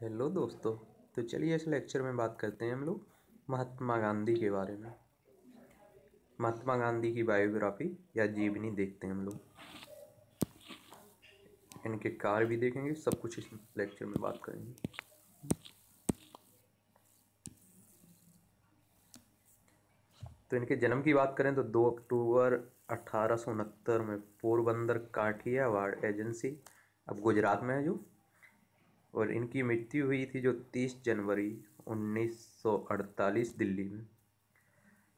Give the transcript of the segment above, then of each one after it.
Hello दोस्तों तो चलिए इस लेक्चर में बात करते हैं हम लोग महात्मा गांधी के बारे में। महात्मा गांधी की बायोग्राफी या जीवनी देखते हैं हम लोग। इनके कार भी देखेंगे, सब कुछ इस लेक्चर में बात करेंगे। तो इनके जन्म की बात करें तो 2 अक्टूबर अठारह में पोरबंदर काठियावाड़ एजेंसी, अब गुजरात में है जो और इनकी मृत्यु हुई थी जो 30 जनवरी 1948 दिल्ली में।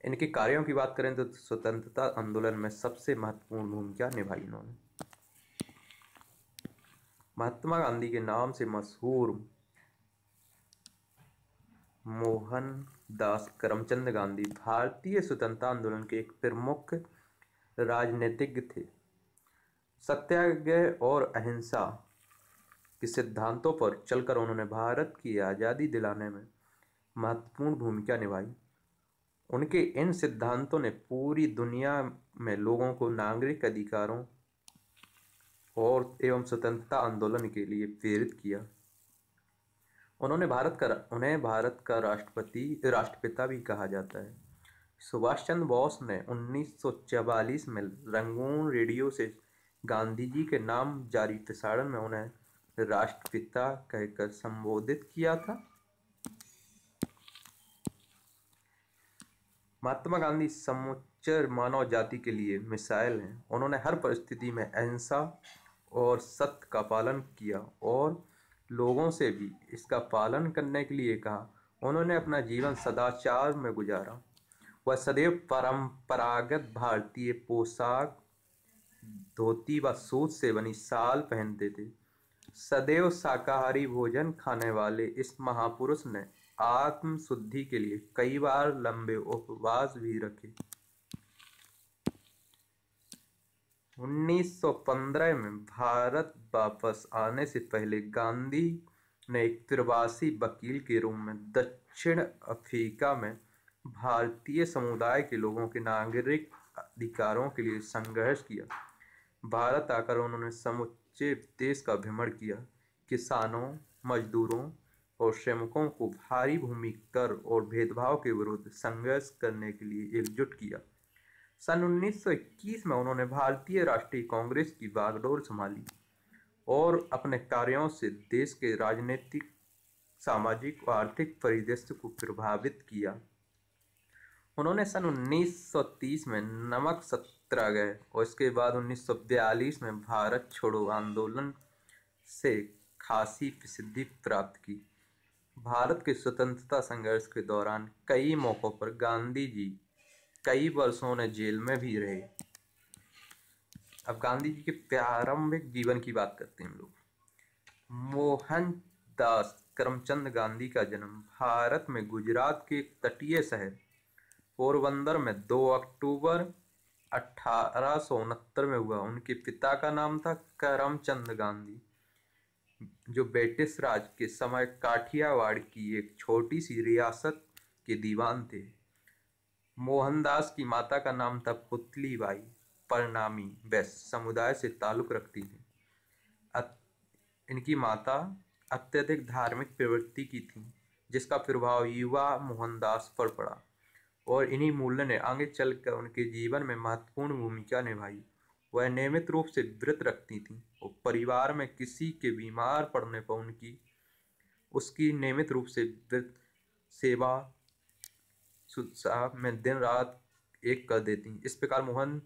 इनके कार्यों की बात करें तो स्वतंत्रता आंदोलन में सबसे महत्वपूर्ण भूमिका निभाई इन्होंने। महात्मा गांधी के नाम से मशहूर मोहन दास करमचंद गांधी भारतीय स्वतंत्रता आंदोलन के एक प्रमुख राजनीतिज्ञ थे। सत्याग्रह और अहिंसा के सिद्धांतों पर चलकर उन्होंने भारत की आज़ादी दिलाने में महत्वपूर्ण भूमिका निभाई। उनके इन सिद्धांतों ने पूरी दुनिया में लोगों को नागरिक अधिकारों और एवं स्वतंत्रता आंदोलन के लिए प्रेरित किया। उन्होंने भारत का उन्हें भारत का राष्ट्रपति, राष्ट्रपिता भी कहा जाता है। सुभाष चंद्र बोस ने 1944 में रंगून रेडियो से गांधी जी के नाम जारी प्रसारण में उन्हें राष्ट्रपिता कहकर संबोधित किया था। महात्मा गांधी समुच्चर मानव जाति के लिए मिसाइल हैं। उन्होंने हर परिस्थिति में अहिंसा और सत्य का पालन किया और लोगों से भी इसका पालन करने के लिए कहा। उन्होंने अपना जीवन सदाचार में गुजारा। वह सदैव परंपरागत भारतीय पोशाक, धोती व सूट से बनी साल पहनते थे। सदैव शाकाहारी भोजन खाने वाले इस महापुरुष ने आत्म शुद्धि के लिए कई बार लंबे उपवास भी रखे। 1915 में भारत वापस आने से पहले गांधी ने एक प्रवासी वकील के रूप में दक्षिण अफ्रीका में भारतीय समुदाय के लोगों के नागरिक अधिकारों के लिए संघर्ष किया। भारत आकर उन्होंने समुच से देश का भ्रमण किया। किसानों, मजदूरों और श्रमिकों को भारी भूमि, कर और भेदभाव के विरुद्ध संघर्ष करने के लिए एकजुट किया। सन 1921 में उन्होंने भारतीय राष्ट्रीय कांग्रेस की बागडोर संभाली और अपने कार्यों से देश के राजनीतिक, सामाजिक और आर्थिक परिदृश्य को प्रभावित किया। उन्होंने सन 1930 में नमक सत्याग्रह और इसके बाद 1942 में भारत छोड़ो आंदोलन से खासी प्रसिद्धि प्राप्त की। भारत के स्वतंत्रता संघर्ष के दौरान कई मौक़ों पर गांधी जी कई वर्षों ने जेल में भी रहे। अब गांधी जी के प्रारंभिक जीवन की बात करते हैं हम लोग। मोहन दास करमचंद गांधी का जन्म भारत में गुजरात के तटीय शहर पोरबंदर में 2 अक्टूबर अठारह सौ उनहत्तर में हुआ। उनके पिता का नाम था करमचंद गांधी, जो ब्रिटिश राज के समय काठियावाड़ की एक छोटी सी रियासत के दीवान थे। मोहनदास की माता का नाम था पुतली बाई परिणामी वैश्य समुदाय से ताल्लुक रखती थी। इनकी माता अत्यधिक धार्मिक प्रवृत्ति की थी, जिसका प्रभाव युवा मोहनदास पर पड़ा। और इन्हीं मूल्य ने आगे चलकर उनके जीवन में महत्वपूर्ण भूमिका निभाई। वह नियमित रूप से व्रत रखती थीं और परिवार में किसी के बीमार पड़ने पर उनकी, उसकी नियमित रूप से व्रत, सेवा में दिन रात एक कर देती इस प्रकार मोहन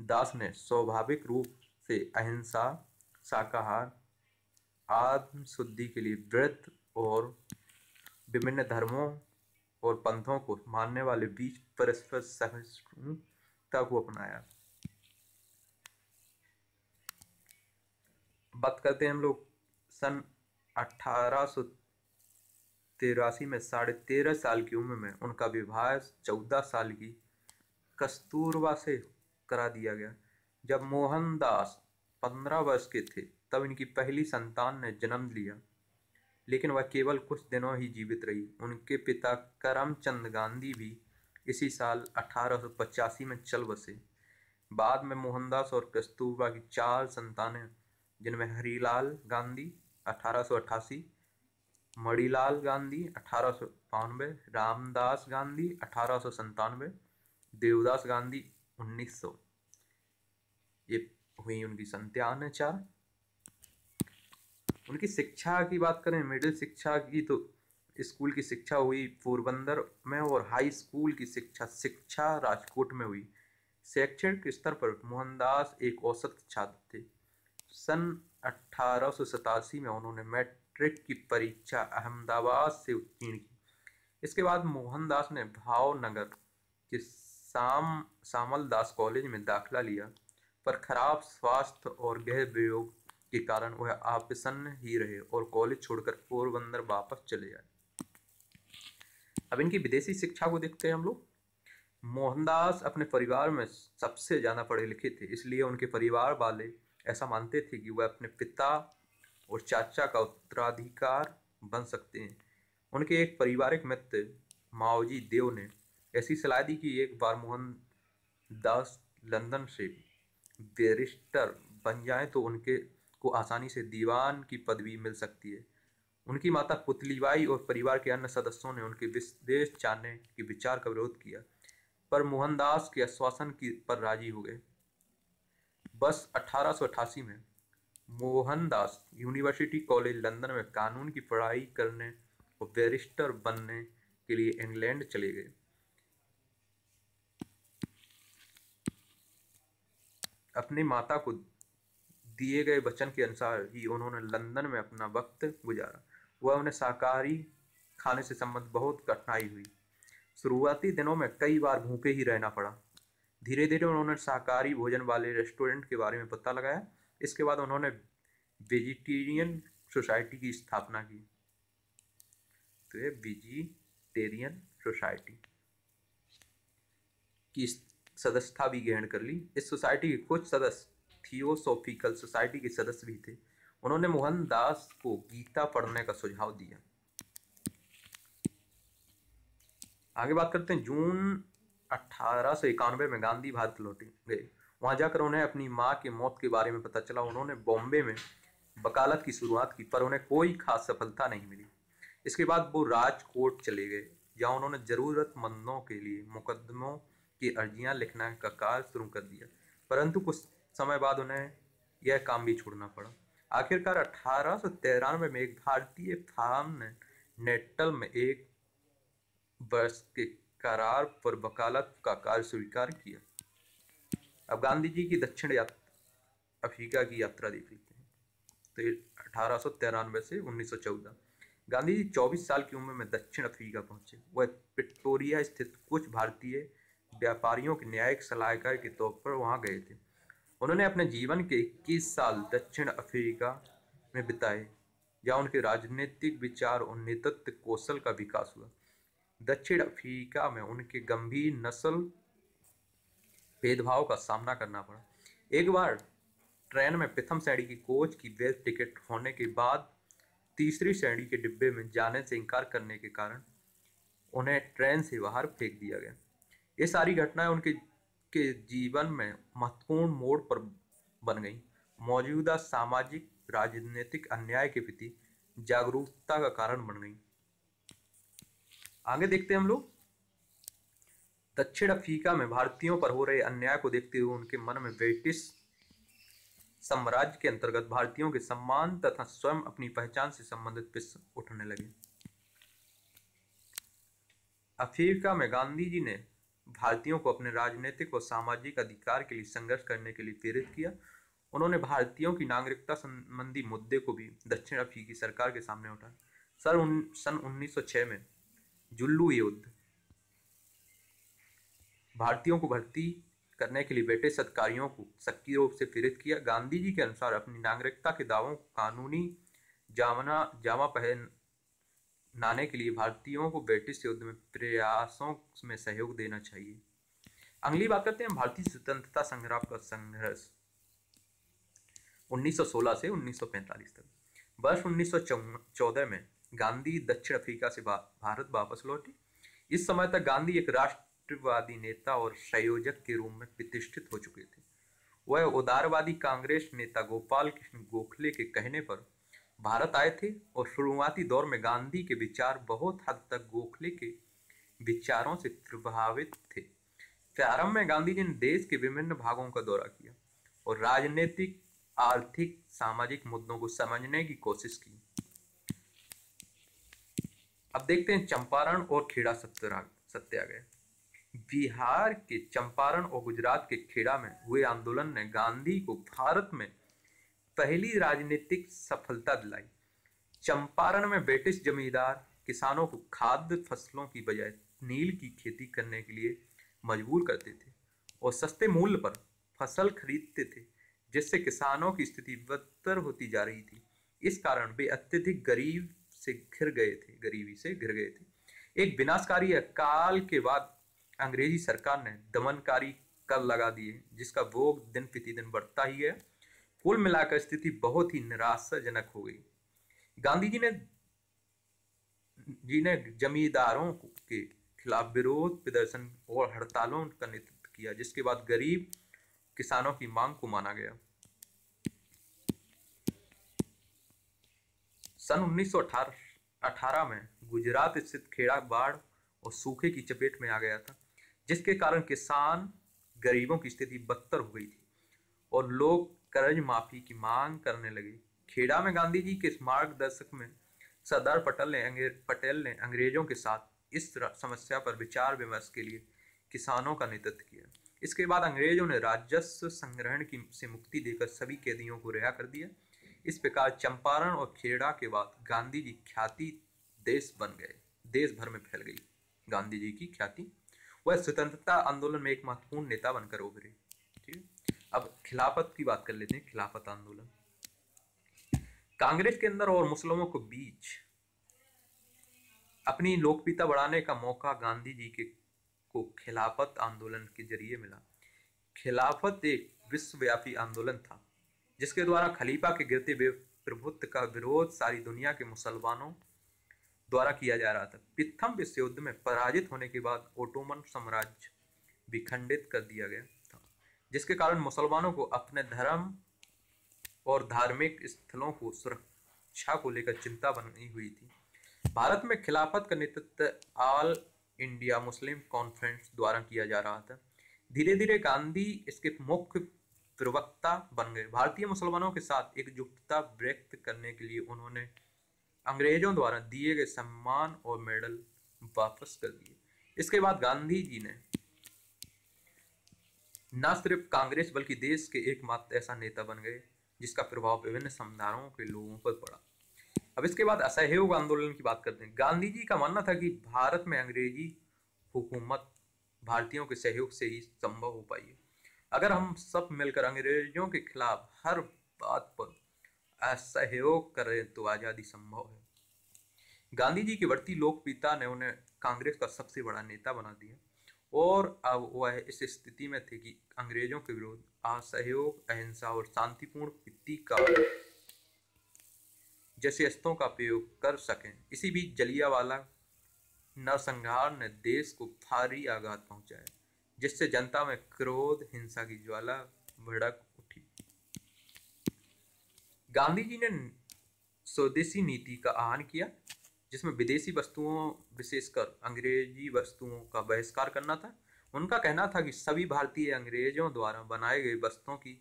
दास ने स्वाभाविक रूप से अहिंसा, शाकाहार, आत्मशुद्धि के लिए व्रत और विभिन्न धर्मों और पंथों को मानने वाले बीच परस्पर सहिष्णुता को अपनाया। बात करते हैं हम लोग सन अठारह में, साढ़े तेरह साल की उम्र में उनका विवाह चौदह साल की कस्तूरबा से करा दिया गया। जब मोहनदास पंद्रह वर्ष के थे, तब इनकी पहली संतान ने जन्म लिया। लेकिन वह केवल कुछ दिनों ही जीवित रही। उनके पिता करमचंद गांधी भी इसी साल अठारह सौ पचासी में चल बसे। बाद में मोहनदास और कस्तूरबा की चार संतानें, जिनमें हरीलाल गांधी अठारह मणिलाल गांधी अठारह रामदास गांधी अठारह देवदास गांधी 1900 ये हुई उनकी संत्यान चार। उनकी शिक्षा की बात करें मिडिल शिक्षा की तो स्कूल की शिक्षा हुई पोरबंदर में और हाई स्कूल की शिक्षा शिक्षा राजकोट में हुई। शैक्षणिक स्तर पर मोहनदास एक औसत छात्र थे। सन अठारह सौ सतासी में उन्होंने मैट्रिक की परीक्षा अहमदाबाद से उत्तीर्ण की। इसके बाद मोहनदास ने भावनगर के साम सामल दास कॉलेज में दाखिला लिया, पर खराब स्वास्थ्य और गृह वियोग के कारण वह आपसन्न ही रहे और कॉलेज छोड़कर पोरबंदर वापस चले आए। अब इनकी विदेशी शिक्षा को देखते हैं हम लोग। मोहनदास अपने परिवार में सबसे ज़्यादा पढ़े लिखे थे, इसलिए उनके परिवार वाले ऐसा मानते थे कि वह अपने पिता और चाचा का उत्तराधिकार बन सकते हैं। उनके एक पारिवारिक मित्र, माओजी देव ने ऐसी सलाह दी कि एक बार मोहन दास लंदन से बैरिस्टर बन जाए तो उनके को आसानी से दीवान की पदवी मिल सकती है। उनकी माता पुतलीबाई और परिवार के अन्य सदस्यों ने उनके विदेश जाने के विचार का विरोध किया, पर मोहनदास के आश्वासन की पर राज़ी हो गए। बस अठारह में मोहनदास यूनिवर्सिटी कॉलेज लंदन में कानून की पढ़ाई करने और बैरिस्टर बनने के लिए इंग्लैंड चले गए। अपनी माता को दिए गए वचन के अनुसार ही उन्होंने लंदन में अपना वक्त गुजारा। वह उन्हें शाकाहारी खाने से संबंध बहुत कठिनाई हुई। शुरुआती दिनों में कई बार भूखे ही रहना पड़ा। धीरे धीरे उन्होंने शाकाहारी भोजन वाले रेस्टोरेंट के बारे में पता लगाया। इसके बाद उन्होंने वेजिटेरियन सोसाइटी की स्थापना की। तो ये वेजिटेरियन सोसाइटी की सदस्यता भी ग्रहण कर ली। इस सोसाइटी के कुछ सदस्य थियोसॉफिकल सोसाइटी के सदस्य भी थे। उन्होंने मोहनदास को गीता पढ़ने का सुझाव दिया। आगे बात करते हैं, जून अठारह में गांधी भारत लौटे गए। वहाँ जाकर उन्हें अपनी माँ के मौत के बारे में पता चला। उन्होंने बॉम्बे में वकालत की शुरुआत की, पर उन्हें कोई खास सफलता नहीं मिली। इसके बाद वो राजकोट चले गए, जहाँ उन्होंने ज़रूरतमंदों के लिए मुकदमों की अर्जियाँ लिखने का कार्य शुरू कर दिया। परंतु कुछ समय बाद उन्हें यह काम भी छोड़ना पड़ा। आखिरकार अठारह सौ तिरानवे में एक भारतीय फार्म ने नेटल में एक वर्ष के करार पर वकालत का कार्य स्वीकार किया। अब गांधी जी की दक्षिण अफ्रीका की यात्रा देख लेते हैं। तो अठारह सौ तिरानवे से उन्नीस सौ चौदह। गांधी जी चौबीस साल की उम्र में दक्षिण अफ्रीका पहुँचे। वह पिटोरिया स्थित कुछ भारतीय व्यापारियों के न्यायिक सलाहकार के तौर पर वहाँ गए थे। उन्होंने अपने जीवन के 21 साल दक्षिण अफ्रीका में बिताए, जहाँ उनके राजनीतिक विचार और नेतृत्व कौशल का विकास हुआ। दक्षिण अफ्रीका में उनके गंभीर नस्ल भेदभाव का सामना करना पड़ा। एक बार ट्रेन में प्रथम श्रेणी की कोच की वैध टिकट होने के बाद तीसरी श्रेणी के डिब्बे में जाने से इनकार करने के कारण उन्हें ट्रेन से बाहर फेंक दिया गया। ये सारी घटनाएँ उनके के जीवन में महत्वपूर्ण मोड़ पर बन गई। मौजूदा सामाजिक, राजनीतिक अन्याय के प्रति जागरूकता का कारण बन गई। आगे देखते हैं हम लोग। दक्षिण अफ्रीका में भारतीयों पर हो रहे अन्याय को देखते हुए उनके मन में ब्रिटिश साम्राज्य के अंतर्गत भारतीयों के सम्मान तथा स्वयं अपनी पहचान से संबंधित प्रश्न उठने लगे। अफ्रीका में गांधी जी ने भारतीयों को अपने राजनीतिक और सामाजिक अधिकार के लिए संघर्ष करने के लिए प्रेरित किया। उन्होंने भारतीयों की नागरिकता संबंधी मुद्दे को भी दक्षिण अफ्रीकी सरकार के सामने उठाया सर उन, सन 1906 में जुल्लू युद्ध। भारतीयों को भर्ती करने के लिए ब्रिटिश अधिकारियों को सक्रिय रूप से प्रेरित किया। गांधी जी के अनुसार अपनी नागरिकता के दावों को कानूनी जामना जामा पहन नाने के लिए भारतीयों को ब्रिटिश युद्ध में प्रयासों में सहयोग देना चाहिए। अगली बात करते हैं भारतीय स्वतंत्रता संग्राम का संघर्ष। 1916 से 1945 तक। वर्ष 1914 में गांधी दक्षिण अफ्रीका से भारत वापस लौटे। इस समय तक गांधी एक राष्ट्रवादी नेता और संयोजक के रूप में प्रतिष्ठित हो चुके थे। वह उदारवादी कांग्रेस नेता गोपाल कृष्ण गोखले के कहने पर भारत आए थे और शुरुआती दौर में गांधी के विचार बहुत हद तक गोखले के विचारों से प्रभावित थे। प्रारंभ में गांधी जी ने देश के विभिन्न भागों का दौरा किया और राजनीतिक, आर्थिक, सामाजिक मुद्दों को समझने की कोशिश की। अब देखते हैं चंपारण और खेड़ा सत्याग्रह। बिहार के चंपारण और गुजरात के खेड़ा में हुए आंदोलन ने गांधी को भारत में पहली राजनीतिक सफलता दिलाई। चंपारण में ब्रिटिश जमींदार किसानों को खाद्य फ़सलों की बजाय नील की खेती करने के लिए मजबूर करते थे और सस्ते मूल्य पर फ़सल खरीदते थे, जिससे किसानों की स्थिति बदतर होती जा रही थी। इस कारण वे अत्यधिक गरीब से घिर गए थे, गरीबी से घिर गए थे। एक विनाशकारी अकाल के बाद अंग्रेज़ी सरकार ने दमनकारी कर लगा दिए, जिसका भोग दिन प्रतिदिन बढ़ता ही है कुल मिलाकर स्थिति बहुत ही निराशाजनक हो गई। गांधी जी ने जी ने जमींदारों के खिलाफ विरोध, प्रदर्शन और हड़तालों का नेतृत्व किया, जिसके बाद गरीब किसानों की मांग को माना गया। सन 1918 में गुजरात स्थित खेड़ा बाढ़ और सूखे की चपेट में आ गया था, जिसके कारण किसान गरीबों की स्थिति बदतर हो गई थी और लोग कर्ज माफ़ी की मांग करने लगे। खेड़ा में गांधी जी के मार्गदर्शक में सरदार पटेल ने पटेल ने अंग्रेज़ों के साथ इस समस्या पर विचार विमर्श के लिए किसानों का नेतृत्व किया। इसके बाद अंग्रेज़ों ने राजस्व संग्रहण की से मुक्ति देकर सभी कैदियों को रिहा कर दिया। इस प्रकार चंपारण और खेड़ा के बाद गांधी जी ख्याति देश बन गए। देश भर में फैल गई। गांधी जी की ख्याति। वह स्वतंत्रता आंदोलन में एक महत्वपूर्ण नेता बनकर उभरे। अब खिलाफत की बात कर लेते हैं, खिलाफत आंदोलन। कांग्रेस के अंदर और मुस्लिमों के बीच अपनी लोकप्रियता बढ़ाने का मौका गांधी जी के, को खिलाफत आंदोलन के ज़रिए मिला। खिलाफत एक विश्वव्यापी आंदोलन था, जिसके द्वारा खलीफा के गिरते प्रभुत्व का विरोध सारी दुनिया के मुसलमानों द्वारा किया जा रहा था। प्रथम विश्व युद्ध में पराजित होने के बाद ओटोमन साम्राज्य विखंडित कर दिया गया। जिसके कारण मुसलमानों को अपने धर्म और धार्मिक स्थलों को सुरक्षा को लेकर चिंता बनी हुई थी। भारत में खिलाफत का नेतृत्व ऑल इंडिया मुस्लिम कॉन्फ्रेंस द्वारा किया जा रहा था। धीरे धीरे गांधी इसके मुख्य प्रवक्ता बन गए। भारतीय मुसलमानों के साथ एकजुटता व्यक्त करने के लिए उन्होंने अंग्रेज़ों द्वारा दिए गए सम्मान और मेडल वापस कर दिए। इसके बाद गांधी जी ने न सिर्फ़ कांग्रेस बल्कि देश के एकमात्र ऐसा नेता बन गए, जिसका प्रभाव विभिन्न समुदायों के लोगों पर पड़ा। अब इसके बाद असहयोग आंदोलन की बात करते हैं। गांधी जी का मानना था कि भारत में अंग्रेज़ी हुकूमत भारतीयों के सहयोग से ही संभव हो पाई है। अगर हम सब मिलकर अंग्रेज़ों के खिलाफ हर बात पर असहयोग करें तो आज़ादी संभव है। गांधी जी की बढ़ती लोकप्रियता ने उन्हें कांग्रेस का सबसे बड़ा नेता बना दिया। और अब वह इस स्थिति में थे कि अंग्रेज़ों के विरुद्ध असहयोग, अहिंसा और शांतिपूर्ण प्रतीक जैसे अस्त्रों का प्रयोग कर सकें। इसी बीच जलियावाला नरसंहार ने देश को भारी आघात पहुँचाया, जिससे जनता में क्रोध, हिंसा की ज्वाला भड़क उठी। गांधी जी ने स्वदेशी नीति का आह्वान किया जिसमें विदेशी वस्तुओं, विशेषकर अंग्रेज़ी वस्तुओं का बहिष्कार करना था, उनका कहना था कि सभी भारतीय अंग्रेज़ों द्वारा बनाए गए वस्तुओं की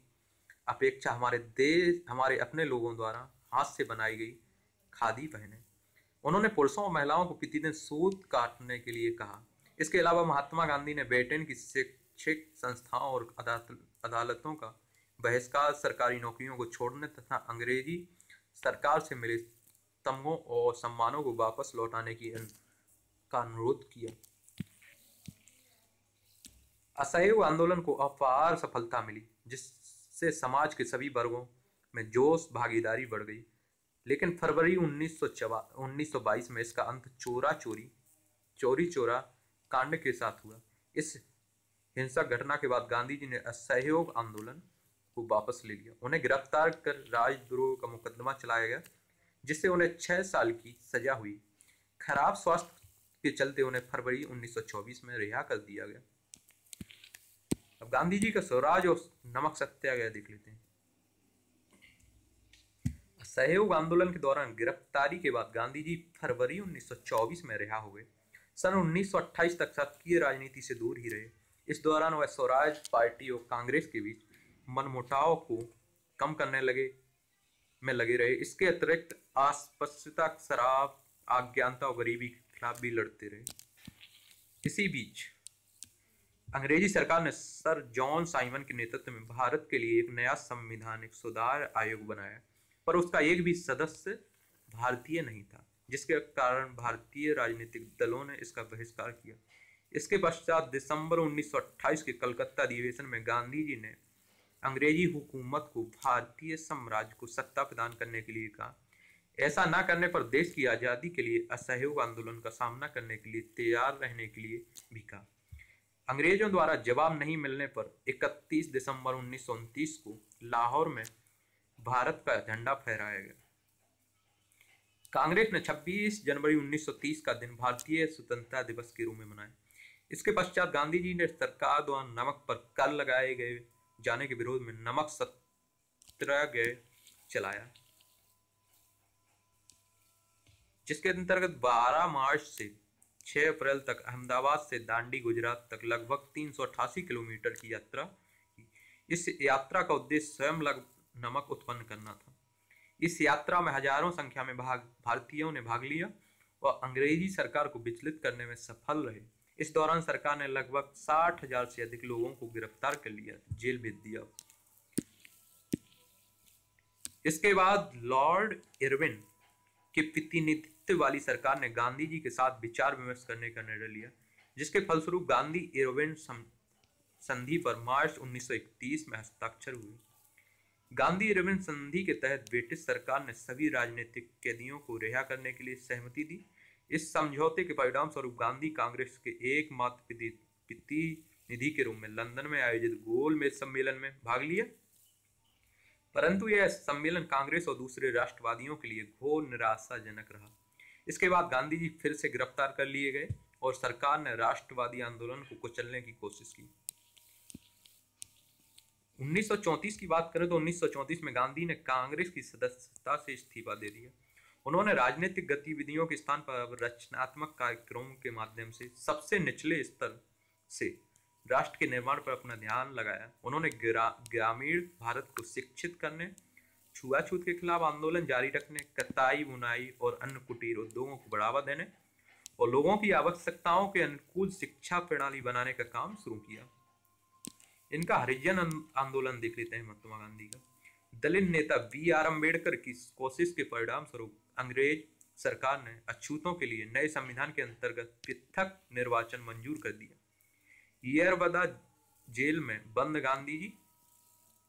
अपेक्षा हमारे देश, हमारे अपने लोगों द्वारा हाथ से बनाई गई खादी पहने। उन्होंने पुरुषों और महिलाओं को प्रतिदिन सूत काटने के लिए कहा। इसके अलावा महात्मा गांधी ने ब्रिटेन की शैक्षिक संस्थाओं और अदालतों का बहिष्कार, सरकारी नौकरियों को छोड़ने तथा अंग्रेज़ी सरकार से मिले तमगों और सम्मानों को वापस लौटाने की का अनुरोध किया। असहयोग आंदोलन को अपार सफलता मिली, जिससे समाज के सभी वर्गों में जोश, भागीदारी बढ़ गई। लेकिन फरवरी 1922 में इसका अंत चोरा चोरी चोरी चोरा कांड के साथ हुआ। इस हिंसक घटना के बाद गांधी जी ने असहयोग आंदोलन को वापस ले लिया। उन्हें गिरफ़्तार कर राजद्रोह का मुकदमा चलाया गया। जिससे उन्हें छह साल की सजा हुई। खराब स्वास्थ्य के चलते उन्हें फरवरी 1924 में रिहा कर दिया गया। अब गांधी जी का स्वराज और नमक सत्याग्रह देख लेते हैं। सहयोग आंदोलन के दौरान गिरफ्तारी के बाद गांधी जी फरवरी 1924 में रिहा हो गए। सन 1928 तक सक्रिय राजनीति से दूर ही रहे। इस दौरान वह स्वराज पार्टी और कांग्रेस के बीच मनमुटाव को कम करने लगे। में लगे रहे। इसके अतिरिक्त अस्पृश्यता शराब, अज्ञानता और गरीबी के खिलाफ भी लड़ते रहे। इसी बीच, अंग्रेज़ी सरकार ने सर जॉन साइमन के नेतृत्व में भारत के लिए एक नया संविधानिक सुधार आयोग बनाया, पर उसका एक भी सदस्य भारतीय नहीं था, जिसके कारण भारतीय राजनीतिक दलों ने इसका बहिष्कार किया। इसके पश्चात दिसंबर 1928 के कलकत्ता अधिवेशन में गांधी जी ने अंग्रेज़ी हुकूमत को भारतीय साम्राज्य को सत्ता प्रदान करने के लिए कहा। ऐसा न करने पर देश की आज़ादी के लिए असहयोग आंदोलन का सामना करने के लिए तैयार रहने के लिए भी कहा। अंग्रेज़ों द्वारा जवाब नहीं मिलने पर 31 दिसंबर उन्नीस को लाहौर में भारत का झंडा फहराया गया। कांग्रेस ने 26 जनवरी 1930 का दिन भारतीय स्वतंत्रता दिवस के रूप में मनाया। इसके पश्चात गांधी जी ने सरकार द्वारा नमक पर कर लगाए गए जाने के विरोध में नमक सत्याग्रह चलाया। जिसके अंतर्गत 12 मार्च से 6 अप्रैल तक अहमदाबाद से दांडी, गुजरात तक लगभग तीन सौ अठासी किलोमीटर की यात्रा इस यात्रा का उद्देश्य स्वयं लग नमक उत्पन्न करना था। इस यात्रा में हज़ारों संख्या में भाग, भारतीयों ने भाग लिया और अंग्रेज़ी सरकार को विचलित करने में सफल रहे। इस दौरान सरकार ने लगभग साठ हज़ार से अधिक लोगों को गिरफ़्तार कर लिया, जेल भेज दिया। इसके बाद लॉर्ड इरविन के प्रतिनिधित्व वाली सरकार ने गांधी जी के साथ विचार विमर्श करने का निर्णय लिया, जिसके फलस्वरूप गांधी इरविन संधि पर मार्च 1931 में हस्ताक्षर हुए। गांधी इरविन संधि के तहत ब्रिटिश सरकार ने सभी राजनीतिक कैदियों को रिहा करने के लिए सहमति दी इस समझौते के परिणाम स्वरूप गांधी कांग्रेस के एकमात्र प्रतिनिधि के रूप में लंदन में आयोजित गोलमेज सम्मेलन में भाग लिया। परंतु यह सम्मेलन कांग्रेस और दूसरे राष्ट्रवादियों के लिए घोर निराशाजनक रहा। इसके बाद गांधी जी फिर से गिरफ़्तार कर लिए गए और सरकार ने राष्ट्रवादी आंदोलन को कुचलने की कोशिश की। 1934 की बात करें तो 1934 में गांधी ने कांग्रेस की सदस्यता से इस्तीफा दे दिया। उन्होंने राजनीतिक गतिविधियों के स्थान पर रचनात्मक कार्यक्रमों के माध्यम से सबसे निचले स्तर से राष्ट्र के निर्माण पर अपना ध्यान लगाया। उन्होंने ग्रामीण भारत को शिक्षित करने, छुआछूत के खिलाफ आंदोलन जारी रखने, कताई, बुनाई और अन्य कुटीर उद्योगों को बढ़ावा देने और लोगों की आवश्यकताओं के अनुकूल शिक्षा प्रणाली बनाने का काम शुरू किया। इनका हरिजन आंदोलन देख लेते हैं महात्मा गांधी का। दलित नेता बी आर अंबेडकर की कोशिश के परिणाम स्वरूप अंग्रेज़ सरकार ने अछूतों के लिए नए संविधान के अंतर्गत पृथक निर्वाचन मंजूर कर दिया। येरवदा जेल में बंद गांधी जी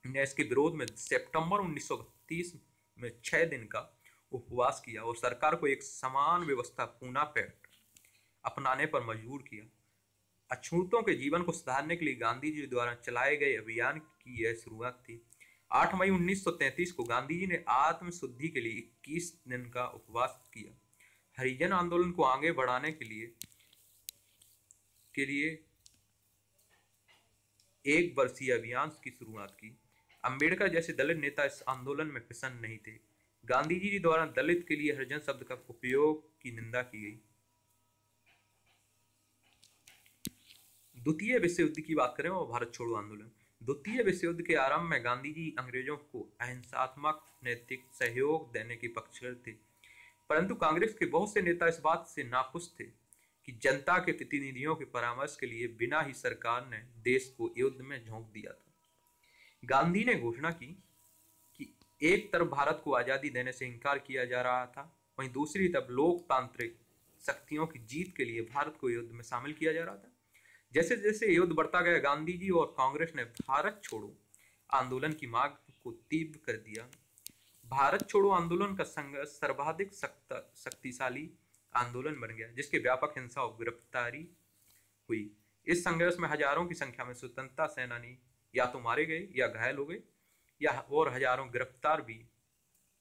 ने इसके विरोध में सितंबर उन्नीस में छह दिन का उपवास किया और सरकार को एक समान व्यवस्था पूना पैक्ट अपनाने पर मजबूर किया। अछूतों के जीवन को सुधारने के लिए गांधी जी द्वारा चलाए गए अभियान की यह शुरुआत थी। 8 मई 1933 को गांधी जी ने आत्म शुद्धि के लिए 21 दिन का उपवास किया। हरिजन आंदोलन को आगे बढ़ाने के लिए के लिए एक वर्षीय अभियान की शुरुआत की। अंबेडकर जैसे दलित नेता इस आंदोलन में प्रसन्न नहीं थे। गांधी जी द्वारा दलित के लिए हरिजन शब्द का उपयोग की निंदा की गई। द्वितीय विश्व युद्ध की बात करें और भारत छोड़ो आंदोलन। द्वितीय विश्व युद्ध के आरंभ में गांधी जी अंग्रेज़ों को अहिंसात्मक नैतिक सहयोग देने के पक्षधर थे। परंतु कांग्रेस के बहुत से नेता इस बात से नाखुश थे कि जनता के प्रतिनिधियों के परामर्श के लिए बिना ही सरकार ने देश को युद्ध में झोंक दिया था। गांधी ने घोषणा की कि एक तरफ़ भारत को आज़ादी देने से इनकार किया जा रहा था, वहीं दूसरी तरफ़ लोकतांत्रिक शक्तियों की जीत के लिए भारत को युद्ध में शामिल किया जा रहा था। जैसे जैसे युद्ध बढ़ता गया, गांधी जी और कांग्रेस ने भारत छोड़ो, आंदोलन की मांग को तीव्र कर दिया। भारत छोड़ो आंदोलन का संघर्ष सर्वाधिक शक्तिशाली आंदोलन बन गया, जिसके व्यापक हिंसा और गिरफ्तारी हुई। इस संघर्ष में हज़ारों की संख्या में स्वतंत्रता सेनानी या तो मारे गए या घायल हो गए, या और हज़ारों गिरफ़्तार भी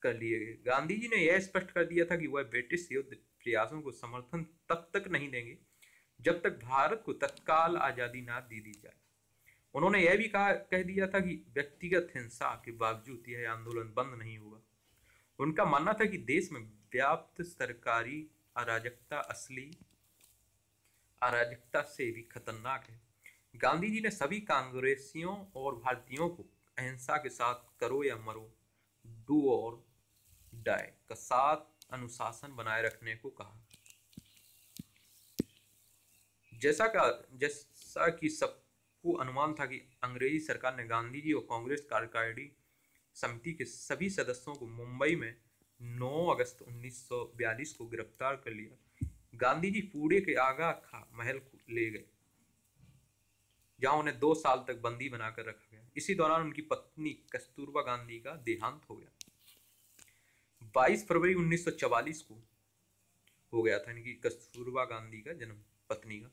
कर लिए गए। गांधी जी ने यह स्पष्ट कर दिया था कि वह ब्रिटिश युद्ध प्रयासों को समर्थन तब तक नहीं देंगे जब तक भारत को तत्काल आज़ादी ना दे दी जाए। उन्होंने यह भी कहा, कह दिया था कि व्यक्तिगत हिंसा के बावजूद यह आंदोलन बंद नहीं होगा। उनका मानना था कि देश में व्याप्त सरकारी अराजकता असली, अराजकता से भी खतरनाक है। गांधी जी ने सभी कांग्रेसियों और भारतीयों को अहिंसा के साथ करो या मरो, डू और डाई का साथ अनुशासन बनाए रखने को कहा। जैसा का जैसा कि सबको अनुमान था कि अंग्रेज़ी सरकार ने गांधी जी और कांग्रेस कार्यकारिणी समिति के सभी सदस्यों को मुंबई में 9 अगस्त 1942 को गिरफ़्तार कर लिया। गांधी जी पूरे के आगा खा महल ले गए, जहाँ उन्हें दो साल तक बंदी बनाकर रखा गया। इसी दौरान उनकी पत्नी कस्तूरबा गांधी का देहांत हो गया। 22 फरवरी 1944 को हो गया था इनकी कस्तूरबा गांधी का जन्म पत्नी का।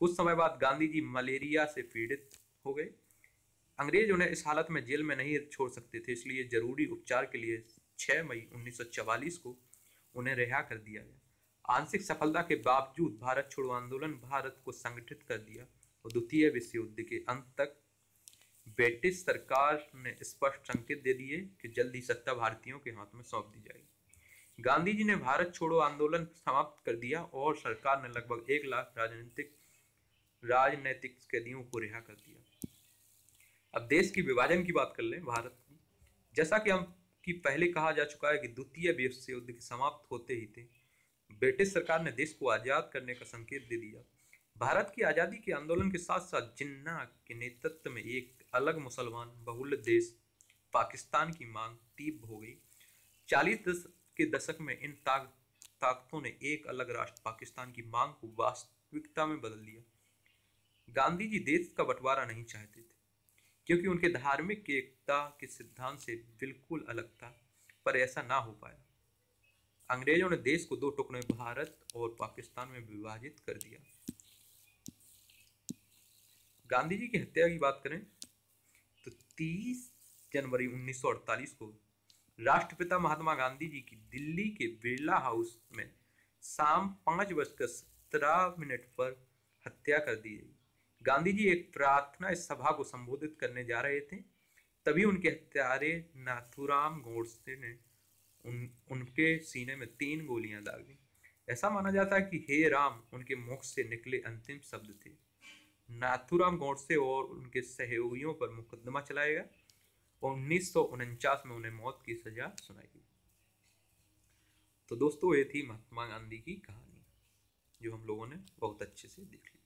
कुछ समय बाद गांधी जी मलेरिया से पीड़ित हो गए। अंग्रेज़ उन्हें इस हालत में जेल में नहीं छोड़ सकते थे, इसलिए ज़रूरी उपचार के लिए 6 मई 1944 को उन्हें रिहा कर दिया गया। आंशिक सफलता के बावजूद भारत छोड़ो आंदोलन भारत को संगठित कर दिया और द्वितीय विश्व युद्ध के अंत तक ब्रिटिश सरकार ने स्पष्ट संकेत दे दिए कि जल्द ही सत्ता भारतीयों के हाथ में सौंप दी जाएगी। गांधी जी ने भारत छोड़ो आंदोलन समाप्त कर दिया और सरकार ने लगभग एक लाख राजनीतिक राजनैतिक कैदियों को रिहा कर दिया। अब देश की विभाजन की बात कर लें भारत की। जैसा कि हम कि पहले कहा जा चुका है कि द्वितीय विश्व युद्ध के समाप्त होते ही थे ब्रिटिश सरकार ने देश को आज़ाद करने का संकेत दे दिया। भारत की आज़ादी के आंदोलन के साथ साथ जिन्ना के नेतृत्व में एक अलग मुसलमान बहुल देश पाकिस्तान की मांग तीव्र हो गई। चालीस दस के दशक में इन ताक, ताकतों ने एक अलग राष्ट्र पाकिस्तान की मांग को वास्तविकता में बदल दिया। गांधी जी देश का बंटवारा नहीं चाहते थे, क्योंकि उनके धार्मिक एकता के सिद्धांत से बिल्कुल अलग था, पर ऐसा ना हो पाया। अंग्रेज़ों ने देश को दो टुकड़े भारत और पाकिस्तान में विभाजित कर दिया। गांधी जी की हत्या की बात करें तो 30 जनवरी 1948 को राष्ट्रपिता महात्मा गांधी जी की दिल्ली के बिरला हाउस में शाम पाँच बजकर सत्रह मिनट पर हत्या कर दी गई। गांधी जी एक प्रार्थना सभा को संबोधित करने जा रहे थे, तभी उनके हत्यारे नाथुराम गोडसे ने उन, उनके सीने में तीन गोलियाँ दाग दी। ऐसा माना जाता है कि हे राम, उनके मुख से निकले अंतिम शब्द थे। नाथुराम गोडसे और उनके सहयोगियों पर मुकदमा चलाया गया और उन्नीस में उन्हें मौत की सजा सुनाई गई तो दोस्तों, ये थी महात्मा गांधी की कहानी, जो हम लोगों ने बहुत अच्छे से देख ली।